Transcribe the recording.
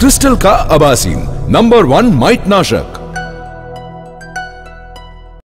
crystal का Abaseen number one might नाशक